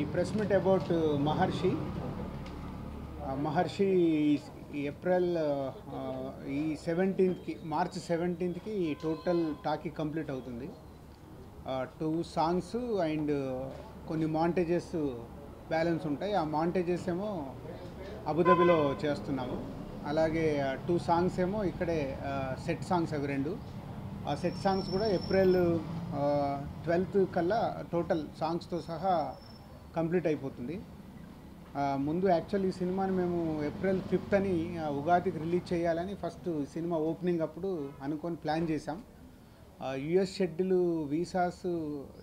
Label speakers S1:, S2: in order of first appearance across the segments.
S1: ఈ press meet about Maharshi Maharshi ఈ- April ఈ సెవెంటీన్త్కి మార్చ్ సెవెంటీన్త్కి టోటల్ టాకీ కంప్లీట్ అవుతుంది. టూ సాంగ్స్ అండ్ కొన్ని మాంటేజెస్ బ్యాలెన్స్ ఉంటాయి. ఆ మాంటేజెస్ ఏమో అబుదాబిలో చేస్తున్నాము. అలాగే టూ సాంగ్స్ ఏమో ఇక్కడే సెట్ సాంగ్స్ అవి రెండు. ఆ సెట్ సాంగ్స్ కూడా ఏప్రిల్ ట్వెల్త్ కల్లా టోటల్ సాంగ్స్తో సహా కంప్లీట్ అయిపోతుంది. ముందు యాక్చువల్ ఈ సినిమాని మేము ఏప్రిల్ ఫిఫ్త్ అని ఉగాదికి రిలీజ్ చేయాలని ఫస్ట్ సినిమా ఓపెనింగ్ అప్పుడు అనుకొని ప్లాన్ చేశాం. యుఎస్ షెడ్యూల్ వీసాస్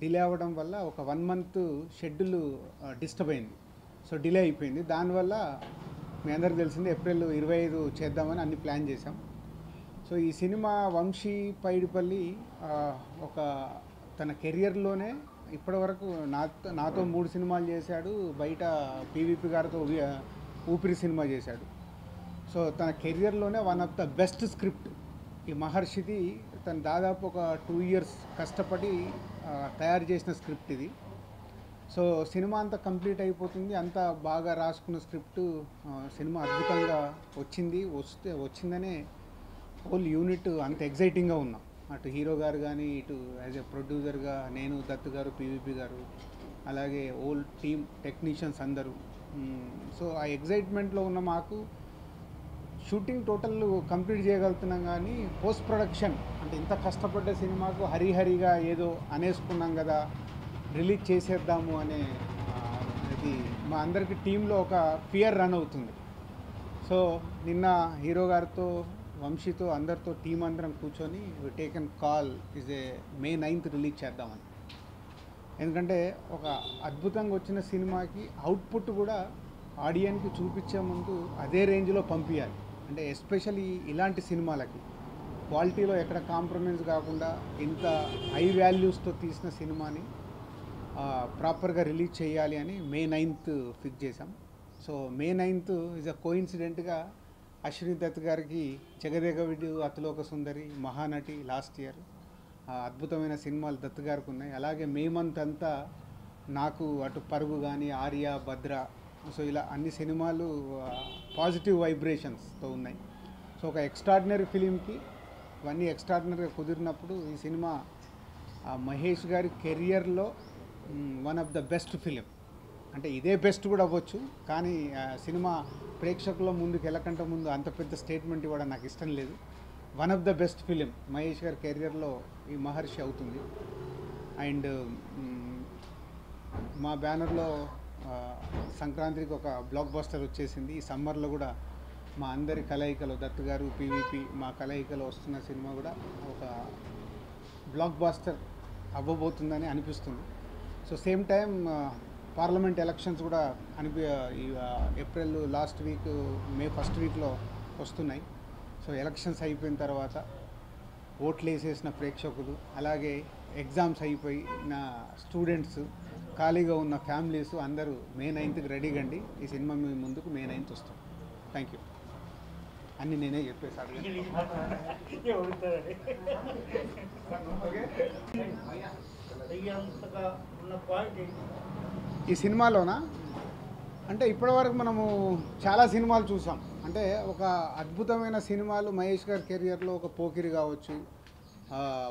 S1: డిలే అవ్వడం వల్ల ఒక వన్ మంత్ షెడ్యూల్ డిస్టర్బ్ అయింది. సో డిలే అయిపోయింది. దానివల్ల మీ అందరికి తెలిసింది ఏప్రిల్ ఇరవై ఐదు చేద్దామని అన్ని ప్లాన్ చేశాం. సో ఈ సినిమా వంశీ పైడిపల్లి ఒక తన కెరియర్లోనే ఇప్పటివరకు నాతో నాతో మూడు సినిమాలు చేశాడు బయట పీవీపీ గారితో ఊపిరి సినిమా చేశాడు. సో తన కెరియర్లోనే one of the best script. ఈ మహర్షిది తను దాదాపు ఒక టూ ఇయర్స్ కష్టపడి తయారు చేసిన స్క్రిప్ట్ ఇది. సో సినిమా అంతా కంప్లీట్ అయిపోతుంది అంతా బాగా రాసుకున్న స్క్రిప్ట్ సినిమా అద్భుతంగా వచ్చింది వస్తే వచ్చిందనే హోల్ యూనిట్ అంత ఎగ్జైటింగ్గా ఉన్నాం. అటు హీరో గారు కానీ ఇటు యాజ్ ఎ ప్రొడ్యూసర్గా నేను దత్తు గారు పీవీపీ గారు అలాగే ఓల్డ్ టీమ్ టెక్నీషియన్స్ అందరూ. సో ఆ ఎగ్జైట్మెంట్లో ఉన్న మాకు షూటింగ్ టోటల్ కంప్లీట్ చేయగలుగుతున్నాం కానీ పోస్ట్ ప్రొడక్షన్ అంటే ఇంత కష్టపడ్డ సినిమాకు హరిహరిగా ఏదో అనేసుకున్నాం కదా రిలీజ్ చేసేద్దాము అనే అది ఇది మా అందరికి టీంలో ఒక ఫియర్ రన్ అవుతుంది. సో నిన్న హీరో గారితో వంశీతో అందరితో టీం అందరం కూర్చొని taken call is a May ninth release చేద్దామని. ఎందుకంటే ఒక అద్భుతంగా వచ్చిన సినిమాకి అవుట్పుట్ కూడా ఆడియన్కి చూపించే ముందు అదే రేంజ్లో పంపించాలి అంటే ఎస్పెషల్లీ ఇలాంటి సినిమాలకి. క్వాలిటీలో ఎక్కడ కాంప్రమైజ్ కాకుండా ఇంత హై వాల్యూస్తో తీసిన సినిమాని ప్రాపర్గా రిలీజ్ చేయాలి అని మే నైన్త్ ఫిక్స్ చేశాం. So May ninth is a కోయిన్సిడెంట్గా Ashwini Dutt గారికి జగదేగవిడు అతిలోక సుందరి మహానటి లాస్ట్ ఇయర్ అద్భుతమైన సినిమాలు దత్ గారికి ఉన్నాయి. అలాగే మే మంత్ అంతా నాకు అటు పరుగు కానీ ఆర్య భద్ర సో ఇలా అన్ని సినిమాలు పాజిటివ్ వైబ్రేషన్స్తో ఉన్నాయి. సో ఒక ఎక్స్ట్రాడినరీ ఫిలింకి ఇవన్నీ ఎక్స్ట్రాడినరీగా కుదిరినప్పుడు ఈ సినిమా మహేష్ గారి కెరియర్లో one of the best film. అంటే ఇదే బెస్ట్ కూడా అవ్వచ్చు కానీ సినిమా ప్రేక్షకుల ముందుకు వెళ్ళకంటే ముందు అంత పెద్ద స్టేట్మెంట్ ఇవ్వడం నాకు ఇష్టం లేదు. One of the best film Mahesh గారి కెరియర్లో ఈ మహర్షి అవుతుంది. అండ్ మా బ్యానర్లో సంక్రాంతికి ఒక బ్లాక్ బస్టర్ వచ్చేసింది. ఈ సమ్మర్లో కూడా మా అందరి కలయికలు దత్తు గారు పీవీపీ మా కలయికలు వస్తున్న సినిమా కూడా ఒక బ్లాక్ బాస్టర్ అవ్వబోతుందని అనిపిస్తుంది. So same time parliament elections కూడా అనిపి April last week May first వీక్లో వస్తున్నాయి. సో ఎలక్షన్స్ అయిపోయిన తర్వాత ఓట్లు వేసేసిన ప్రేక్షకులు అలాగే ఎగ్జామ్స్ అయిపోయి నా స్టూడెంట్స్ ఖాళీగా ఉన్న ఫ్యామిలీస్ అందరూ మే నైన్త్కి రెడీగా అండి ఈ సినిమా మీ ముందుకు మే నైన్త్ వస్తాం థ్యాంక్ యూ అన్నీ నేనే చెప్పేసి
S2: ఉన్న పాయింట్ ఏంటి?
S1: ఈ సినిమాలోనా? అంటే ఇప్పటివరకు మనము చాలా సినిమాలు చూసాం. అంటే ఒక అద్భుతమైన సినిమాలు మహేష్ గారి కెరియర్లో ఒక పోకిరి కావచ్చు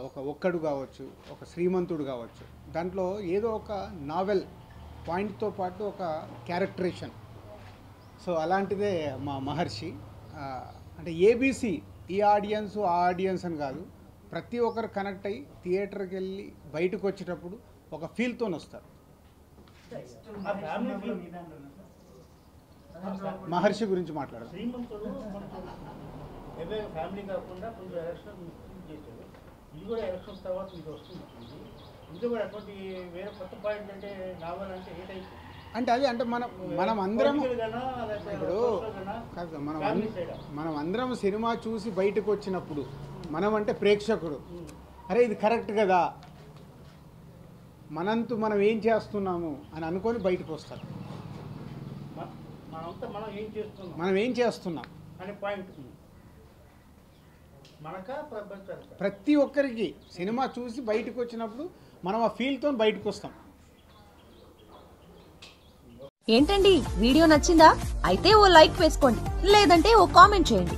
S1: ఒక ఒక్కడు కావచ్చు ఒక శ్రీమంతుడు కావచ్చు. దాంట్లో ఏదో ఒక నావెల్ పాయింట్తో పాటు ఒక క్యారెక్టరేషన్. సో అలాంటిదే మా మహర్షి. అంటే ఏబీసీ ఈ ఆడియన్స్ ఆ ఆడియన్స్ అని కాదు. ప్రతి ఒక్కరు కనెక్ట్ అయ్యి థియేటర్కి వెళ్ళి బయటకు వచ్చేటప్పుడు ఒక ఫీల్తో వస్తారు. మహర్షి గురించి మాట్లాడదాం.
S2: శ్రీమంతుడు మనకు ఏవే ఫ్యామిలీ కాకుండా కొంచెం ఎలక్షన్ చేశాడు. ఇది కూడా ఎలక్షన్స్ తర్వాత ఇది వస్తుంది. ఇది కూడా అటువంటి వేరే కొత్త పాయింట్ అంటే నావల్ అంటే ఏ టైప్
S1: అంటే అది అంటే మనం మనం అందరం ఇప్పుడు మనం? మనం అందరం సినిమా చూసి బయటకు వచ్చినప్పుడు మనం అంటే ప్రేక్షకుడు. అరే ఇది కరెక్ట్ కదా? మనంతు మనం ఏం చేస్తున్నాము అని అనుకొని బయటకు వస్తారు
S2: మనం ఏం చేస్తున్నాం?
S1: మనం ఏం చేస్తున్నాం?
S2: అనే పాయింట్. మనకా ప్రపంచానికా
S1: ప్రతి ఒక్కరికి సినిమా చూసి బయటకు వచ్చినప్పుడు మనం ఆ ఫీల్తో బయటకు వస్తాం.
S3: ఏంటండి? వీడియో నచ్చిందా? అయితే ఓ లైక్ వేసుకోండి. లేదంటే ఓ కామెంట్ చేయండి.